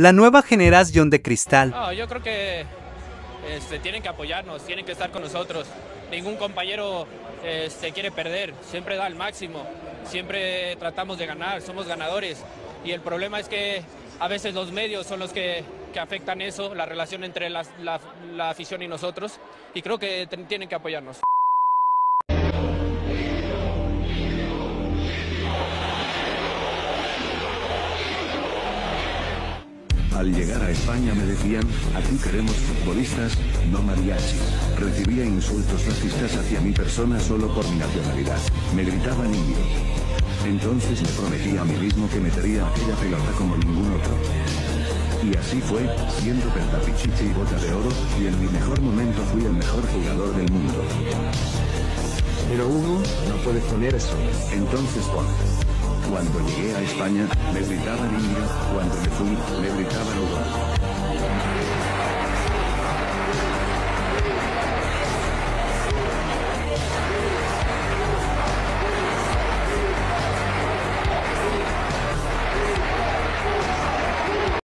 La nueva generación de cristal. Yo creo que este, tienen que apoyarnos, tienen que estar con nosotros. Ningún compañero este, quiere perder, siempre da el máximo, siempre tratamos de ganar, somos ganadores. Y el problema es que a veces los medios son los que, que afectan eso, la relación entre la, la- afición y nosotros. Y creo que tienen que apoyarnos. Al llegar a España me decían, aquí queremos futbolistas, no mariachis. Recibía insultos racistas hacia mi persona solo por mi nacionalidad. Me gritaban indio. Entonces me prometí a mí mismo que metería aquella pelota como ningún otro. Y así fue, siendo pentapichichi y bota de oro, y en mi mejor momento fui el mejor jugador del mundo. Pero Hugo, no puedes poner eso. Entonces pon. Cuando llegué a España, me gritaban indio, cuando me fui, me gritaban Hugo.